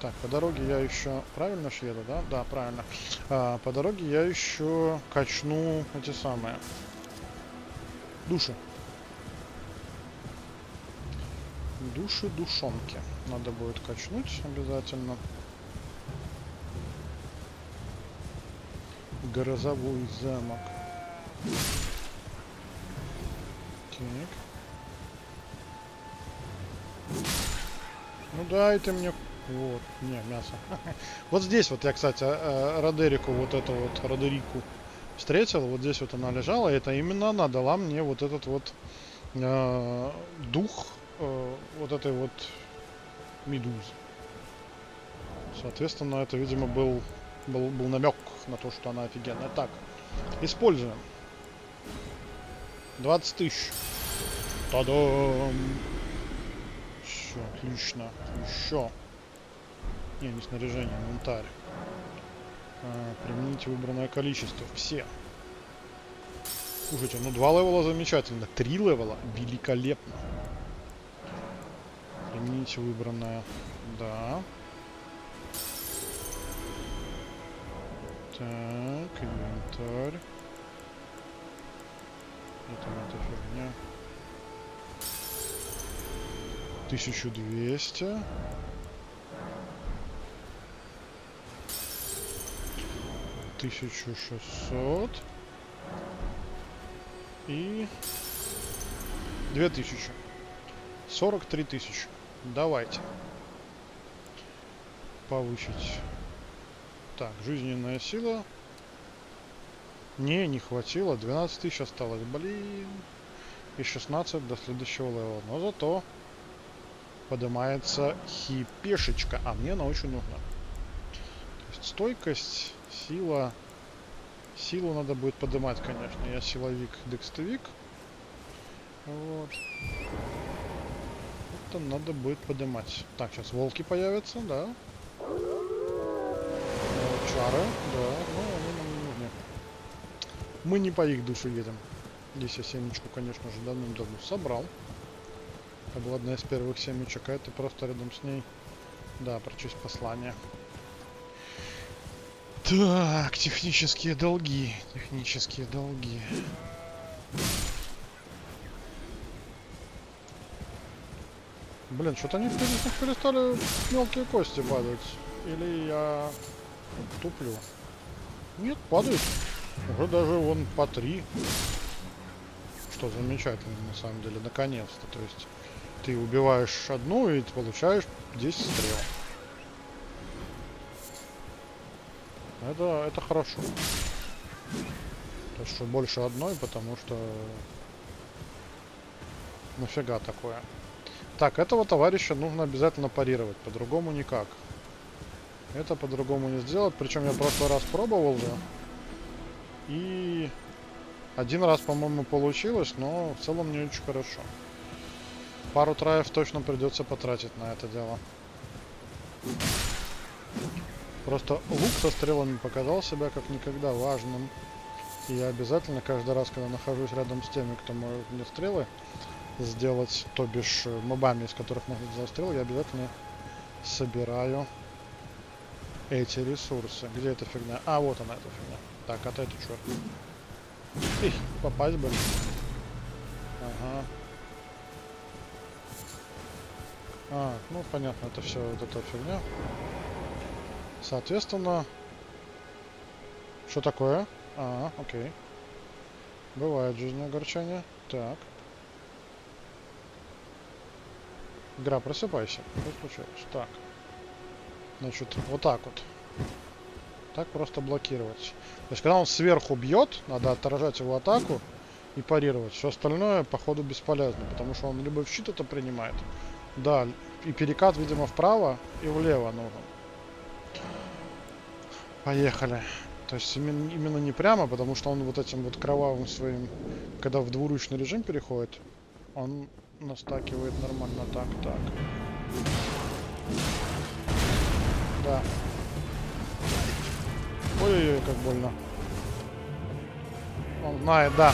Так, по дороге я еще... Правильно еду, да? Да, правильно. А, по дороге я еще качну эти самые... Души. Души душонки. Надо будет качнуть обязательно. Грозовой замок. Так. Ну дайте мне вот, не, мясо. Вот здесь вот я, кстати, э, Родерику, вот эту вот, Родерику встретил. Вот здесь вот она лежала. Это именно она дала мне вот этот вот э, дух э, вот этой вот медузы. Соответственно, это, видимо, был, был, был намек на то, что она офигенная. Так, используем. 20 тысяч. Та-дам! Все, отлично. Еще. Не, не снаряжение, инвентарь. А, примените выбранное количество. Все. Слушайте, ну два левела замечательно. Три левела великолепно. Применить выбранное. Да. Так, инвентарь. Это эта фигня. 1200. Тысячу шестьсот. И... Две тысячи. Сорок три тысячи. Давайте. Повысить. Так, жизненная сила. Не, не хватило. 12 тысяч осталось. Блин. И 16 до следующего левела. Но зато поднимается хипешечка. А мне она очень нужна. То есть стойкость, сила. Силу надо будет поднимать, конечно. Я силовик, декстовик. Вот. Это надо будет поднимать. Так, сейчас волки появятся, да. Чары, да, ну они нам не нужны. Мы не по их душу едем. Здесь я семечку, конечно же, давным-давно собрал. Это была одна из первых семечек, а это просто рядом с ней. Да, прочесть послание. Так, технические долги. Технические долги. Блин, что-то они перестали мелкие кости падать. Или я туплю? Нет, падает. Уже даже вон по три. Что замечательно, на самом деле, наконец-то. То есть ты убиваешь одну и ты получаешь 10 стрел. Это, это хорошо. То что больше одной, потому что... Нафига такое? Так, этого товарища нужно обязательно парировать, по-другому никак. Это по-другому не сделать, причем я в прошлый раз пробовал же. И один раз, по-моему, получилось, но в целом не очень хорошо. Пару траев точно придется потратить на это дело. Просто лук со стрелами показал себя как никогда важным. И я обязательно каждый раз, когда нахожусь рядом с теми, кто может мне стрелы сделать, то бишь э, мобами, из которых можно сделать стрелы, я обязательно собираю эти ресурсы. Где эта фигня? А, вот она, эта фигня. Так, а ты это черт. Их, попасть бы. Ага. А, ну понятно, это все вот эта фигня. Соответственно, что такое? А, окей. Бывает жизнь огорчения. Так. Игра, просыпайся. Что случилось? Так. Значит, вот так вот. Так просто блокировать. То есть, когда он сверху бьет, надо отражать его атаку и парировать. Все остальное, походу, бесполезно, потому что он либо в щит это принимает. Да, и перекат, видимо, вправо и влево нужен. Поехали. То есть именно, именно не прямо, потому что он вот этим вот кровавым своим, когда в двуручный режим переходит, он настакивает нормально. Так, так. Да. Ой-ой-ой, как больно. Он знает, да.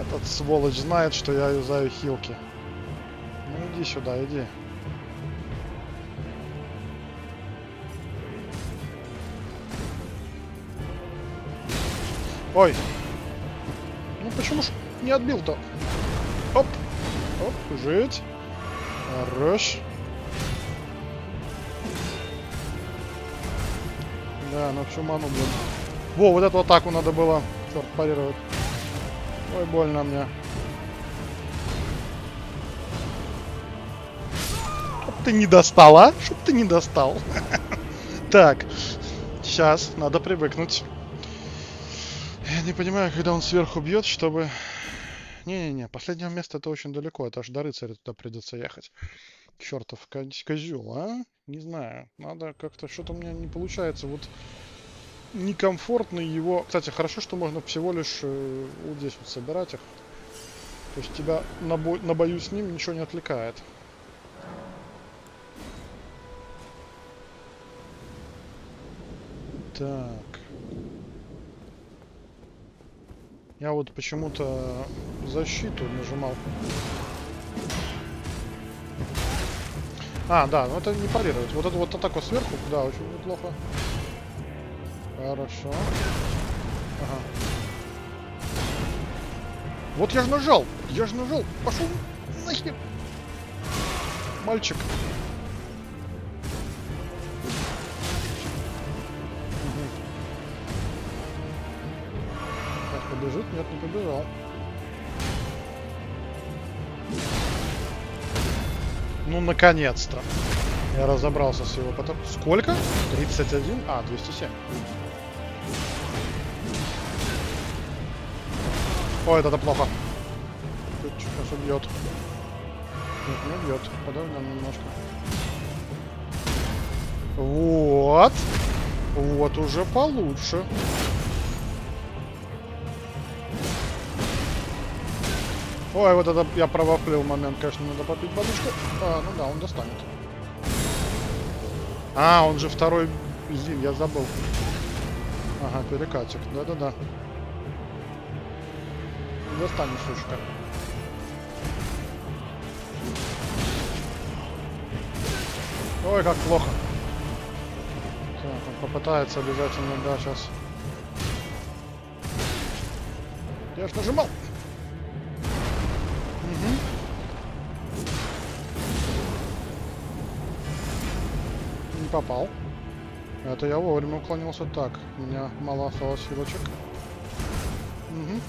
Этот сволочь знает, что я юзаю хилки. Ну иди сюда, иди. Ой. Ну почему ж не отбил-то? Оп. Оп, жить. Хорош. Да, на всю ману, блин. Во, вот эту атаку надо было, черт, парировать. Ой, больно мне. Чтоб ты не достал, а? Чтоб ты не достал. Так, сейчас, надо привыкнуть. Я не понимаю, когда он сверху бьет, чтобы... Не-не-не, последнее место это очень далеко, это аж до рыцаря туда придется ехать. Чертов козел, а? Не знаю, надо как-то, что-то у меня не получается, вот некомфортно его... Кстати, хорошо, что можно всего лишь э, вот здесь вот собирать их. То есть тебя на, бой, на бою с ним ничего не отвлекает. Так. Я вот почему-то защиту нажимал. А, да, ну это не парировать. Вот это вот атаку сверху, да, очень неплохо. Хорошо. Ага. Вот я же нажал! Я же нажал! Пошел нахер! Мальчик. Побежит? Нет, не побежал. Ну, наконец-то. Я разобрался с его потом. Сколько? 31? А, 207. Ой, это плохо. Тут сейчас убьет. Нет, не убьет. Подожди нам немножко. Вот. Вот уже получше. Ой, вот это я провафлил момент, конечно, надо попить водичку. А, ну да, он достанет. А, он же второй зим, я забыл. Ага, перекатик, да-да-да. Достанет, сучка. Ой, как плохо. Так, он попытается обязательно, да, сейчас. Я ж нажимал. Не попал. Это я вовремя уклонился. Так, у меня мало осталось силочек. Мгм.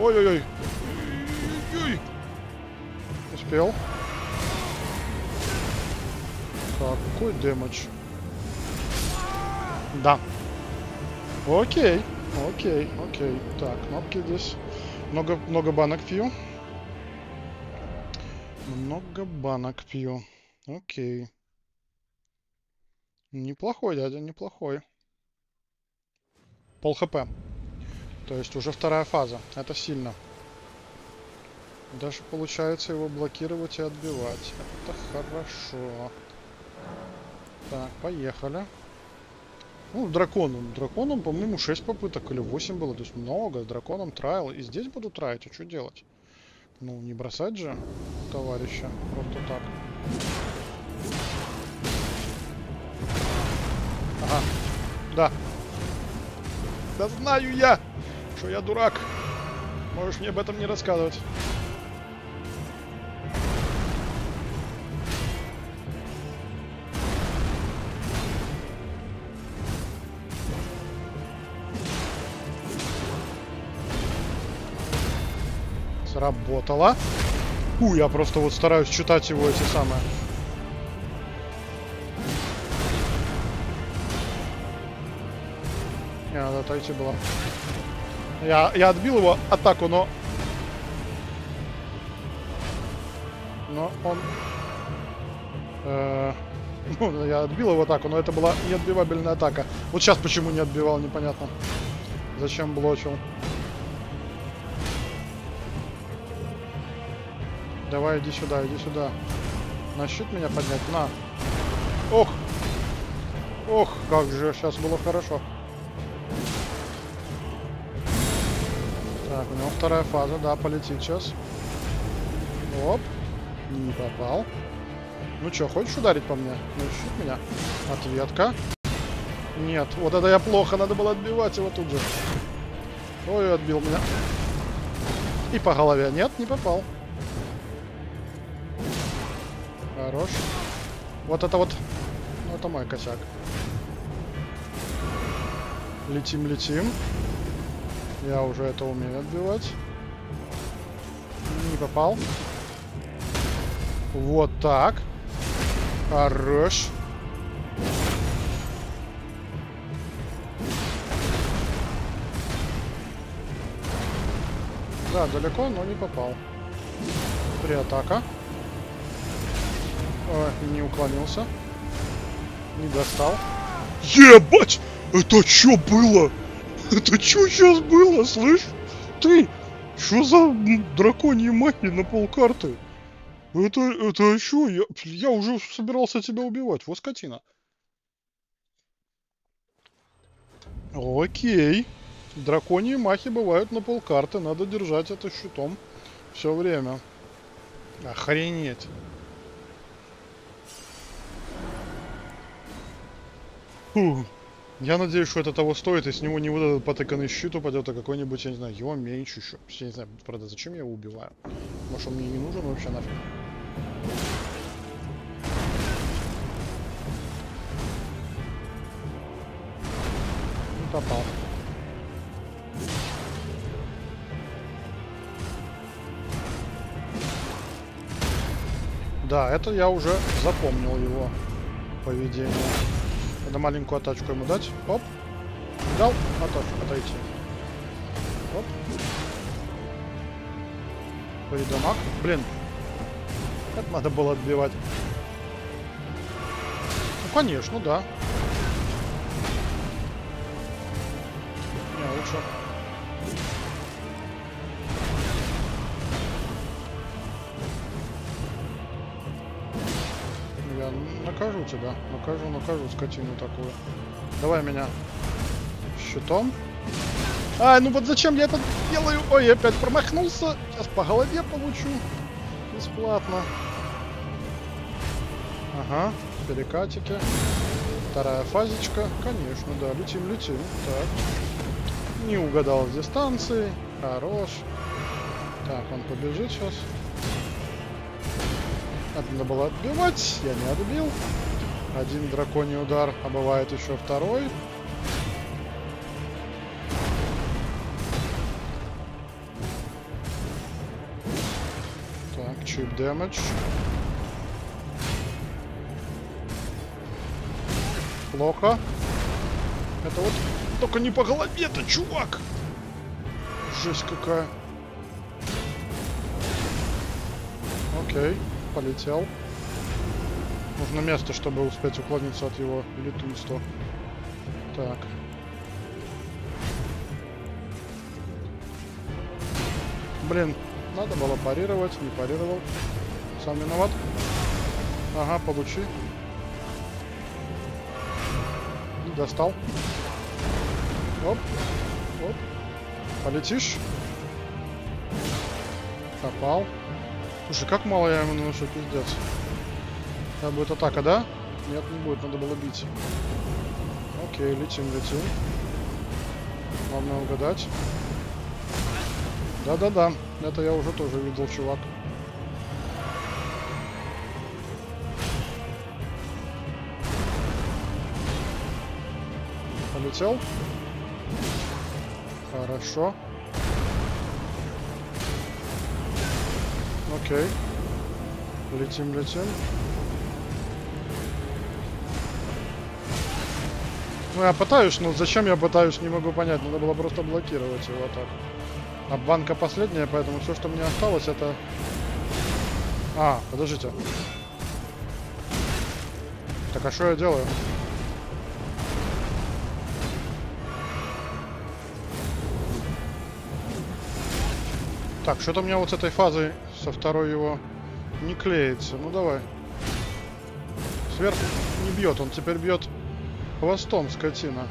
Ой-ой-ой. Ой. Успел. Какой дэмэдж? Да. Окей. Окей, окей. Так, кнопки здесь. Много, много банок пью. Много банок пью. Окей. Неплохой, дядя, неплохой. Пол хп. То есть уже вторая фаза. Это сильно. Даже получается его блокировать и отбивать. Это хорошо. Так, поехали. Ну, драконом. Драконом, по-моему, 6 попыток или 8 было. То есть много. Драконом трайл. И здесь буду траить. А что делать? Ну, не бросать же товарища. Просто так. Ага. Да. Да знаю я, что я дурак. Можешь мне об этом не рассказывать. Сработало. У, я просто вот стараюсь читать его эти самые. Не, надо отойти было. Я, я отбил его атаку, но... Но он... Э, ну, я отбил его атаку, но это была неотбивабельная атака. Вот сейчас почему не отбивал, непонятно. Зачем блочил. Давай, иди сюда, иди сюда. На щит меня поднять? На. Ох! Ох, как же сейчас было хорошо. Так, у него вторая фаза, да, полетит сейчас. Оп. Не попал. Ну что, хочешь ударить по мне? Ну, щит меня. Ответка. Нет, вот это я плохо, надо было отбивать его тут же. Ой, отбил меня. И по голове. Нет, не попал. Хорош. Вот это вот... Ну, это мой косяк. Летим, летим. Я уже это умею отбивать. Не попал. Вот так. Хорош. Да, далеко, но не попал. Три атака. Ой, не уклонился. Не достал. Ебать! Это что было? Это что сейчас было, слышь? Ты! Что за драконьи магии на полкарты? Это, это что? Я, я уже собирался тебя убивать. Вот скотина. Окей. Драконьи махи бывают на полкарты. Надо держать это щитом все время. Охренеть. Фу. Я надеюсь, что это того стоит, и с него не вот этот потыканный щит упадет, а какой-нибудь, я не знаю, его меч еще. Я не знаю, правда, зачем я его убиваю? Может, он мне не нужен вообще нафиг? Ну, попал. Да, это я уже запомнил его поведение. Надо маленькую атачку ему дать. Оп. Дал. Атаку. Отойти. Оп. Передамаг. Блин. Это надо было отбивать. Ну, конечно, да. Не, лучше. Накажу тебя. Накажу, накажу скотину такую. Давай меня щитом. Ай, ну вот зачем я это делаю? Ой, я опять промахнулся. Сейчас по голове получу. Бесплатно. Ага, перекатики. Вторая фазичка. Конечно, да. Летим, летим. Так. Не угадал дистанции. Хорош. Так, он побежит сейчас. Надо было отбивать. Я не отбил. Один драконий удар, а бывает еще второй. Так, чип дэмэдж. Плохо. Это вот только не по голове-то, чувак! Жесть какая. Окей, полетел. Нужно место, чтобы успеть уклониться от его летунства. Так. Блин, надо было парировать, не парировал. Сам виноват. Ага, получи. Достал. Оп. Оп. Полетишь. Попал. Слушай, как мало я ему наношу, пиздец. Это будет атака, да? Нет, не будет, надо было бить. Окей, летим, летим. Главное угадать. Да-да-да, это я уже тоже видел, чувак. Полетел. Хорошо. Окей. Летим, летим. Ну я пытаюсь, но зачем я пытаюсь, не могу понять. Надо было просто блокировать его так. А банка последняя, поэтому все, что мне осталось, это... А, подождите. Так, а что я делаю? Так, что-то у меня вот с этой фазой, со второй его, не клеится. Ну давай. Сверху не бьет, он теперь бьет хвостом, скотина.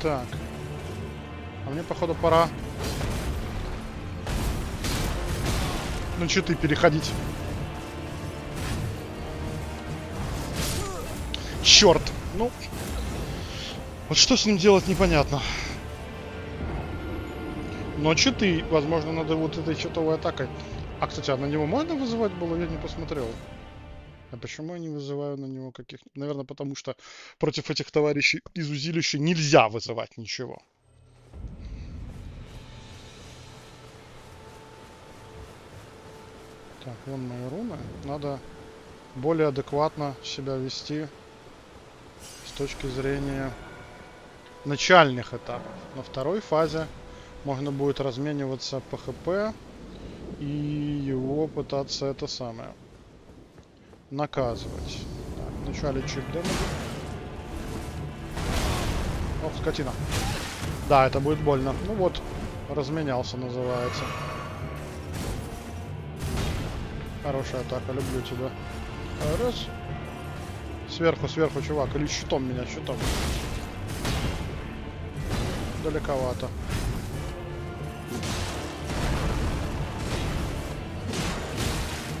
Так. А мне, походу, пора... Ну, что ты переходить? Черт! Ну... Вот что с ним делать, непонятно. Но читы, возможно, надо вот этой читовой атакой. А, кстати, а на него можно вызывать было? Я не посмотрел. А почему я не вызываю на него каких... Наверное, потому что против этих товарищей из узилища нельзя вызывать ничего. Так, вон мои руны. Надо более адекватно себя вести с точки зрения начальных этапов. На второй фазе можно будет размениваться по хп и его пытаться это самое наказывать. Так, вначале чип дэмэджа. Ох, скотина. Да, это будет больно. Ну вот, разменялся называется. Хорошая атака, люблю тебя. Раз. Сверху, сверху, чувак. Или щитом меня, щитом. Далековато.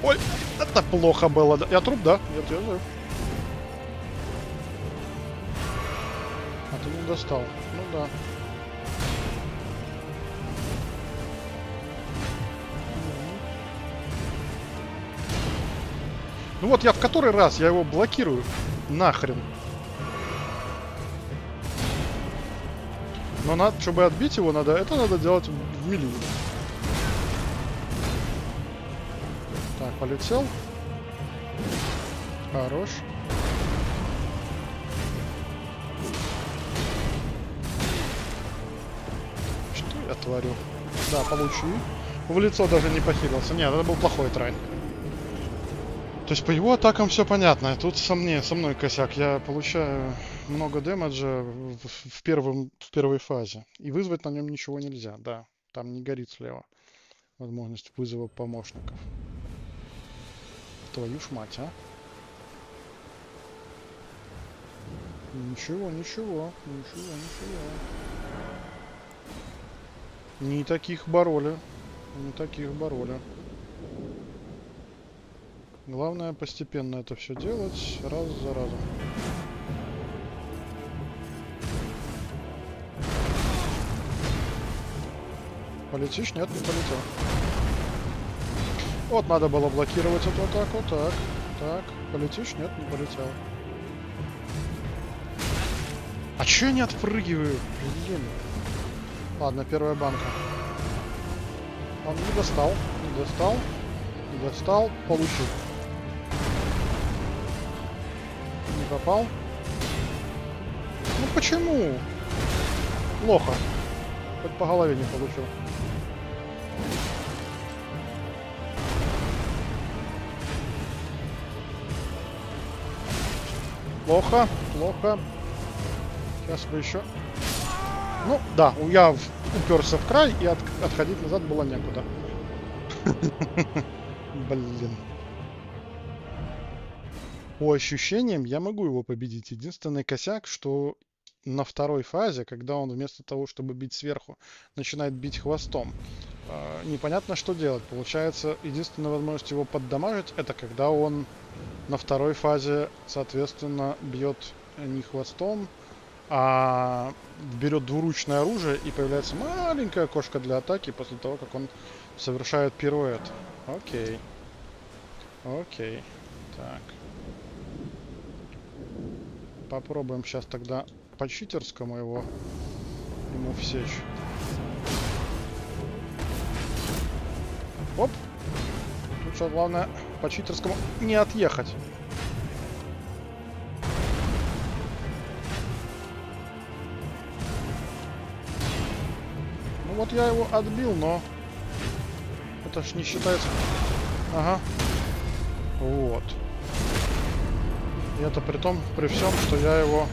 Ой, это плохо было. Я труп, да? Нет, я жив. А ты не достал. Ну да. Ну вот я в который раз я его блокирую. Нахрен. Но надо, чтобы отбить его, надо, это надо делать в мили. Полетел. Хорош. Что я творю? Да, получи. В лицо даже не похилился. Нет, это был плохой трай. То есть по его атакам все понятно. Тут со, мне, со мной косяк. Я получаю много дэмэджа в, в, первом, в первой фазе. И вызвать на нем ничего нельзя, да. Там не горит слева возможность вызова помощников. Твою ж мать, а? Ничего, ничего, ничего, ничего. Не таких бороли. Не таких бороли. Главное постепенно это все делать, раз за разом. Полетишь? Нет, не полетел. Вот надо было блокировать эту атаку. Так, так. Полетишь? Нет, не полетел. А чё я не отпрыгиваю? Блин. Ладно, первая банка. Он не достал, не достал, не достал, получил. Не попал. Ну почему? Плохо. Хоть по голове не получил. Плохо, плохо. Сейчас бы еще... Ну, да, я уперся в край, и от, отходить назад было некуда. Блин. По ощущениям я могу его победить. Единственный косяк, что на второй фазе, когда он вместо того, чтобы бить сверху, начинает бить хвостом, э, непонятно, что делать. Получается, единственная возможность его поддамажить, это когда он на второй фазе, соответственно, бьет не хвостом, а берет двуручное оружие и появляется маленькая кошка для атаки после того, как он совершает пируэт. Окей. Окей. Так. Попробуем сейчас тогда по-читерскому его ему всечь. Оп! Что главное по-читерскому не отъехать. Ну вот я его отбил, но это ж не считается. Ага. Вот. И это при том, при всем, что я его...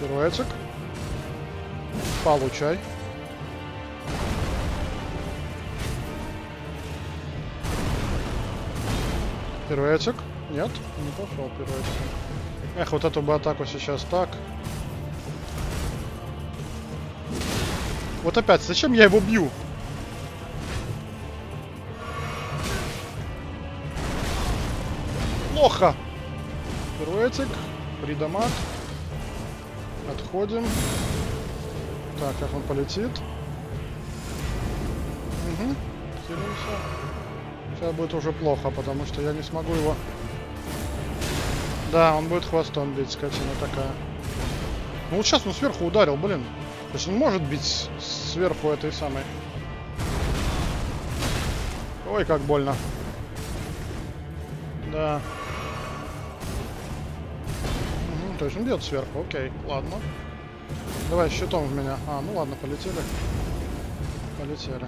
Пируэтик. Получай. Пируэтик. Нет, не пошел пируэтик. Эх, вот эту бы атаку сейчас так. Вот опять, зачем я его бью? Плохо. Пируэтик, придамаг. Отходим. Так, как он полетит? Угу. Хилимся. Сейчас будет уже плохо, потому что я не смогу его... Да, он будет хвостом бить, скотина такая. Ну вот сейчас он сверху ударил, блин. То есть он может бить сверху этой самой. Ой, как больно. Да. То есть он бьет сверху, окей, ладно. Давай щитом в меня. А, ну ладно, полетели. Полетели.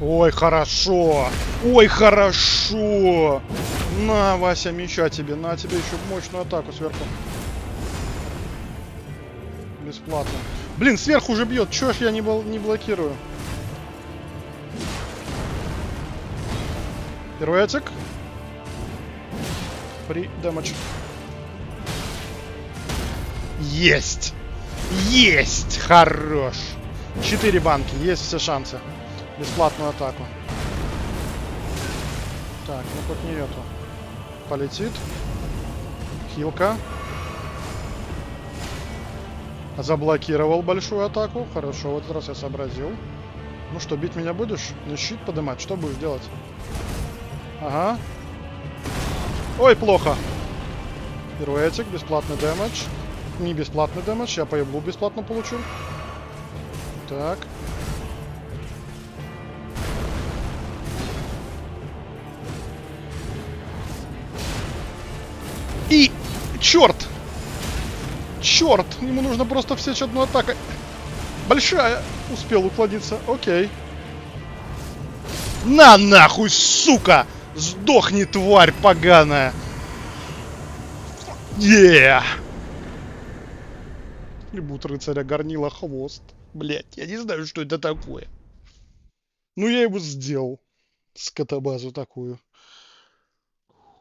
Ой, хорошо! Ой, хорошо! На, Вася, меча тебе. На тебе еще мощную атаку сверху. Бесплатно. Блин, сверху уже бьет. Чё ж я не, бл не блокирую? Первый этик. При дэмэдж. Есть! Есть! Хорош! Четыре банки, есть все шансы. Бесплатную атаку. Так, ну хоть не эту. Полетит. Хилка. Заблокировал большую атаку. Хорошо, в этот раз я сообразил. Ну что, бить меня будешь? На щит поднимать? Что будешь делать? Ага. Ой, плохо. Пируэтик, бесплатный дэмэдж. Не бесплатный дэмэдж, я по бесплатно получу. Так. И... Черт! Черт! Ему нужно просто всечь одну атаку. Большая! Успел уклониться. Окей. На нахуй, сука! Сдохни, тварь поганая! Yeah! Трибут рыцаря горнила хвост. Блять, я не знаю, что это такое. Ну, я его сделал. Скотобазу такую.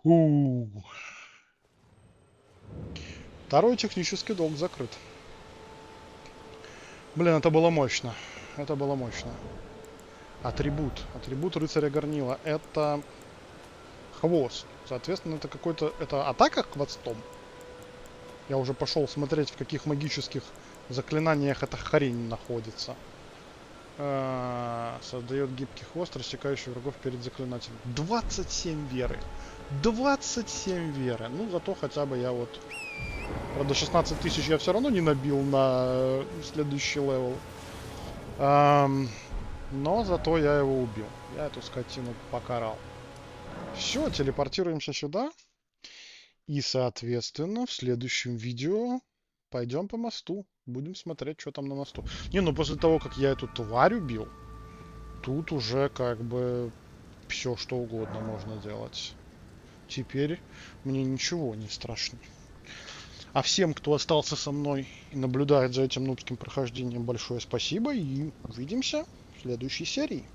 У Второй технический долг закрыт. Блин, это было мощно. Это было мощно. Атрибут. Атрибут рыцаря горнила. Это хвост. Соответственно, это какой-то... Это атака хвостом? Я уже пошел смотреть, в каких магических заклинаниях эта хрень находится. А, создает гибкий хвост, рассекающий врагов перед заклинателем. 27 веры. 27 веры. Ну, зато хотя бы я вот... Правда, 16 тысяч я все равно не набил на э, следующий левел. Эм, но зато я его убил. Я эту скотину покарал. Все, телепортируемся сюда. И, соответственно, в следующем видео пойдем по мосту. Будем смотреть, что там на мосту. Не, ну после того, как я эту тварь убил, тут уже как бы все что угодно можно делать. Теперь мне ничего не страшно. А всем, кто остался со мной и наблюдает за этим нубским прохождением, большое спасибо и увидимся в следующей серии.